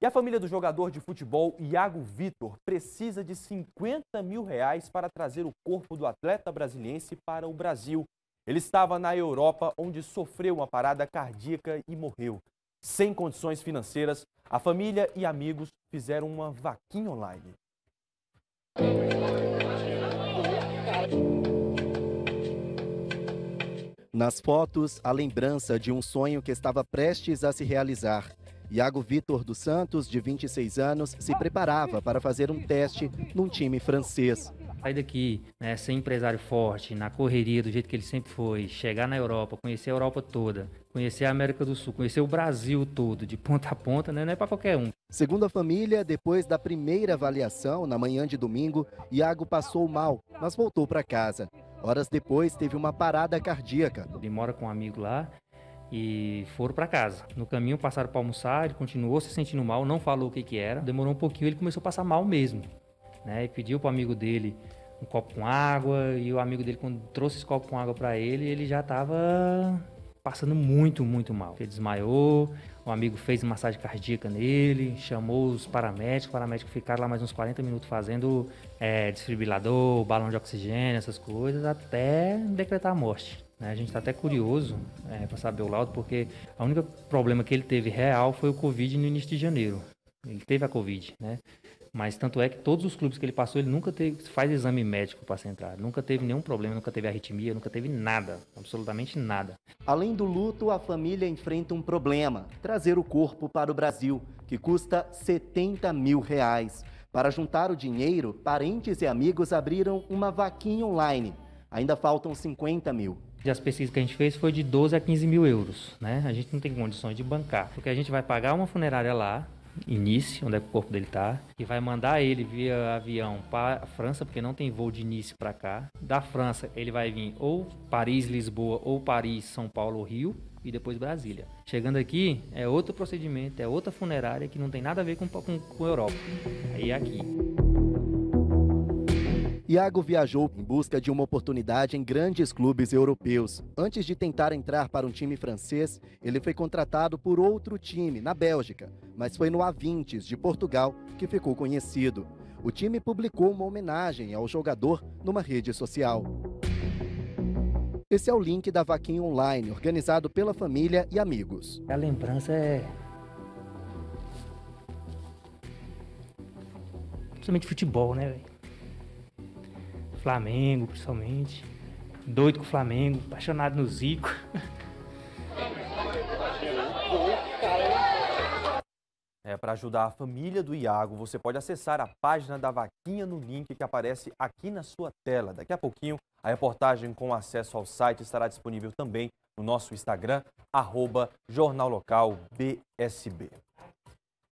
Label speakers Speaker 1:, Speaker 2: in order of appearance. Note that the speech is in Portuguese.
Speaker 1: E a família do jogador de futebol Iago Vitor precisa de 50 mil reais para trazer o corpo do atleta brasiliense para o Brasil. Ele estava na Europa, onde sofreu uma parada cardíaca e morreu. Sem condições financeiras, a família e amigos fizeram uma vaquinha online.
Speaker 2: Nas fotos, a lembrança de um sonho que estava prestes a se realizar. Iago Vitor dos Santos, de 26 anos, se preparava para fazer um teste num time francês.
Speaker 3: Sair daqui, né, ser empresário forte, na correria do jeito que ele sempre foi, chegar na Europa, conhecer a Europa toda, conhecer a América do Sul, conhecer o Brasil todo, de ponta a ponta, né, não é para qualquer um.
Speaker 2: Segundo a família, depois da primeira avaliação, na manhã de domingo, Iago passou mal, mas voltou para casa. Horas depois, teve uma parada cardíaca.
Speaker 3: Ele mora com um amigo lá e foram para casa. No caminho passaram para almoçar, ele continuou se sentindo mal, não falou o que, que era. Demorou um pouquinho, ele começou a passar mal mesmo. Né? E pediu para o amigo dele um copo com água e o amigo dele quando trouxe esse copo com água para ele, ele já estava passando muito, muito mal. Ele desmaiou, o amigo fez massagem cardíaca nele, chamou os paramédicos, os paramédicos ficaram lá mais uns 40 minutos fazendo é, desfibrilador, balão de oxigênio, essas coisas, até decretar a morte. Né? A gente está até curioso é, para saber o laudo, porque o único problema que ele teve real foi o Covid no início de janeiro. Ele teve a Covid, né? Mas tanto é que todos os clubes que ele passou, ele nunca teve, faz exame médico para ser entrar. Nunca teve nenhum problema, nunca teve arritmia, nunca teve nada, absolutamente nada.
Speaker 2: Além do luto, a família enfrenta um problema: trazer o corpo para o Brasil, que custa 70 mil reais. Para juntar o dinheiro, parentes e amigos abriram uma vaquinha online. Ainda faltam 50 mil.
Speaker 3: As pesquisas que a gente fez foi de 12 a 15 mil euros, né? A gente não tem condições de bancar, porque a gente vai pagar uma funerária lá, início, onde é que o corpo dele tá, e vai mandar ele via avião para a França, porque não tem voo de início para cá. Da França, ele vai vir ou Paris, Lisboa, ou Paris, São Paulo, Rio, e depois Brasília. Chegando aqui, é outro procedimento, é outra funerária que não tem nada a ver com, com, com Europa. Aí é aqui.
Speaker 2: Iago viajou em busca de uma oportunidade em grandes clubes europeus. Antes de tentar entrar para um time francês, ele foi contratado por outro time, na Bélgica, mas foi no A20 de Portugal que ficou conhecido. O time publicou uma homenagem ao jogador numa rede social. Esse é o link da vaquinha online, organizado pela família e amigos.
Speaker 3: A lembrança é. Principalmente futebol, né, velho? Flamengo, principalmente. Doido com o Flamengo, apaixonado no Zico.
Speaker 1: É, para ajudar a família do Iago, você pode acessar a página da Vaquinha no link que aparece aqui na sua tela. Daqui a pouquinho, a reportagem com acesso ao site estará disponível também no nosso Instagram, arroba Jornal Local BSB.